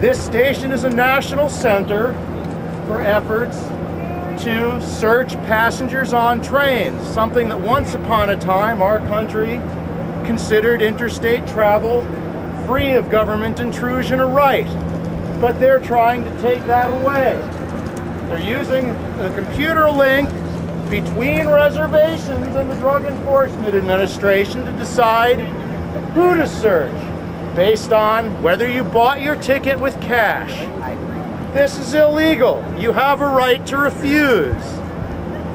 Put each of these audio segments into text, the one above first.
This station is a national center for efforts to search passengers on trains, something that once upon a time our country considered interstate travel free of government intrusion a right. But they're trying to take that away. They're using the computer link between reservations and the Drug Enforcement Administration to decide who to search based on whether you bought your ticket with cash. This is illegal. You have a right to refuse.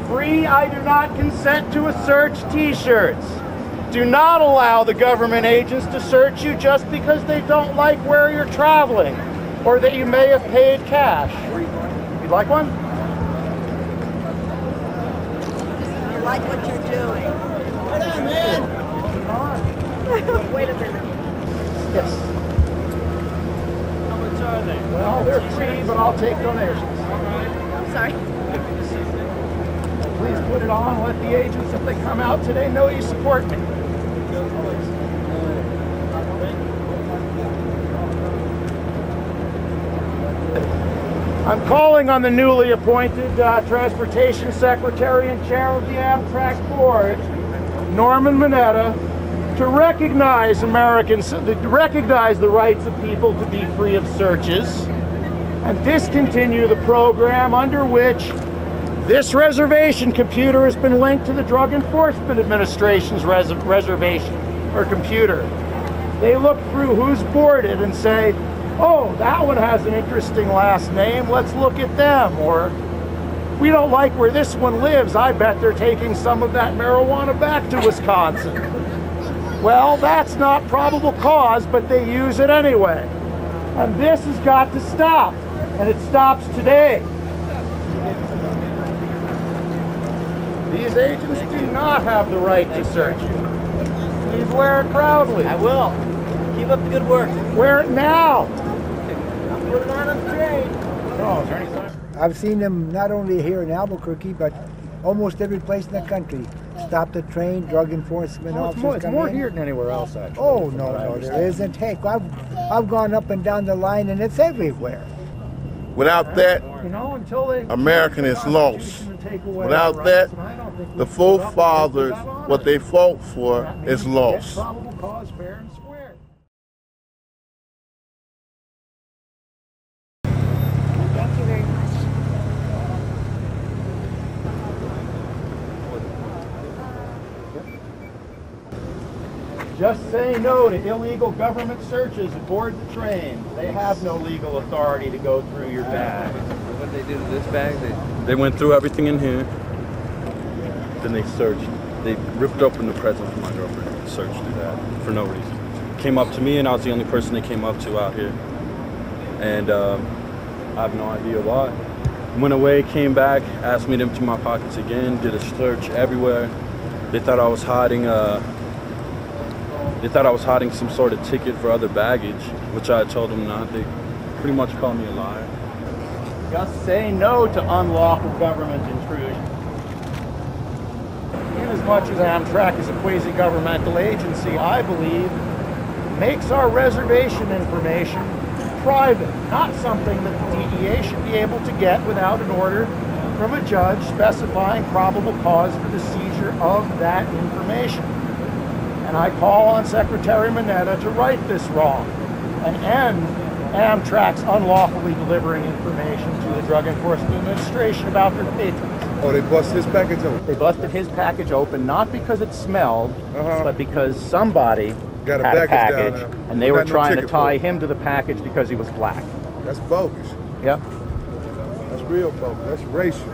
Free I do not consent to a search t-shirts. Do not allow the government agents to search you just because they don't like where you're traveling or that you may have paid cash. You'd like one? I like what you're doing. Wait a minute. Yes. How much are they? Well, they're free, but I'll take donations. I'm sorry. Please put it on. Let the agents, if they come out today, know you support me. I'm calling on the newly appointed uh, Transportation Secretary and Chair of the Amtrak Board, Norman Mineta, to recognize Americans, to recognize the rights of people to be free of searches, and discontinue the program under which this reservation computer has been linked to the Drug Enforcement Administration's res- reservation or computer. They look through who's boarded and say, oh, that one has an interesting last name, let's look at them. Or, we don't like where this one lives, I bet they're taking some of that marijuana back to Wisconsin. Well, that's not probable cause, but they use it anyway. And this has got to stop. And it stops today. These agents do not have the right to search you. Please wear it proudly. I will. Keep up the good work. Wear it now. Put it on a train. Oh, Attorney I've seen them not only here in Albuquerque, but almost every place in the country. Stop the train, drug enforcement Oh, it's officers more, it's come more in. here than anywhere else, actually. Oh no, no, there isn't. Heck, I've I've gone up and down the line, and it's everywhere. Without that, You know, until they American is lost. Without that, the forefathers, what they fought for, is lost. Probable cause, fair and square. Thank you very much. Just say no to illegal government searches aboard the train. They have no legal authority to go through your bag. What they did to this bag, they, they went through everything in here. Then they searched. They ripped open the present for my girlfriend and searched through that for no reason. Came up to me, and I was the only person they came up to out here. And um, I have no idea why. Went away, came back, asked me to empty my pockets again, did a search everywhere. They thought I was hiding uh, they thought I was hiding some sort of ticket for other baggage, which I told them not. They pretty much called me a liar. Just say no to unlawful government intrusion. Inasmuch as Amtrak is a quasi-governmental agency, I believe makes our reservation information private, not something that the DEA should be able to get without an order from a judge specifying probable cause for the seizure of that information. And I call on Secretary Mineta to right this wrong and end Amtrak's unlawfully delivering information to the Drug Enforcement Administration about their patrons. Oh, they busted his package open. They busted his package open not because it smelled, Uh-huh. but because somebody Got a had a package down there. and they Got were no trying to tie him to the package because he was black. That's bogus. Yep. That's real bogus. That's racial.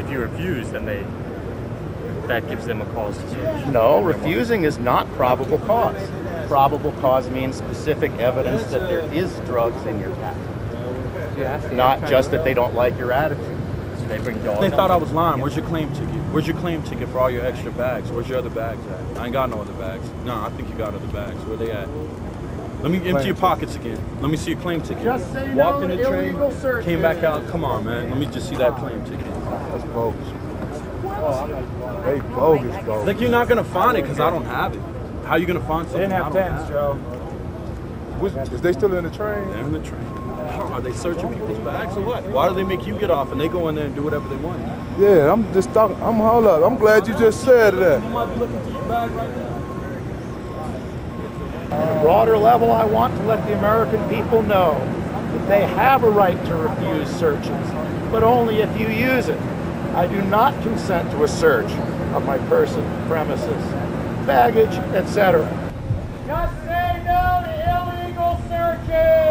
If you refuse, then they that gives them a cause to search. No, refusing is not probable cause. Probable cause means specific evidence that there is drugs in your package, not just that they don't like your attitude. So they bring dogs. They thought I was lying. Where's your claim ticket? Where's your claim ticket for all your extra bags? Where's your other bags at? I ain't got no other bags. No, I think you got other bags. Where they at? Let me empty your pockets again. Let me see your claim ticket. Just say Walked no in the train, came back out. Come on, man. Let me just see that claim ticket. That's bogus. They bogus, bogus. Like you're not gonna find it because I don't have it. How are you gonna find They something? didn't have I tents, Joe. Was, is they still in the train? They're in the train. Are they searching people's bags or what? Why do they make you get off and they go in there and do whatever they want? Yeah, I'm just talking. I'm hold up. I'm glad you just said that. You might be looking for your bag right now. On a broader level, I want to let the American people know that they have a right to refuse searches, but only if you use it. I do not consent to a search of my person, premises, baggage, etc. Just say no to illegal searches!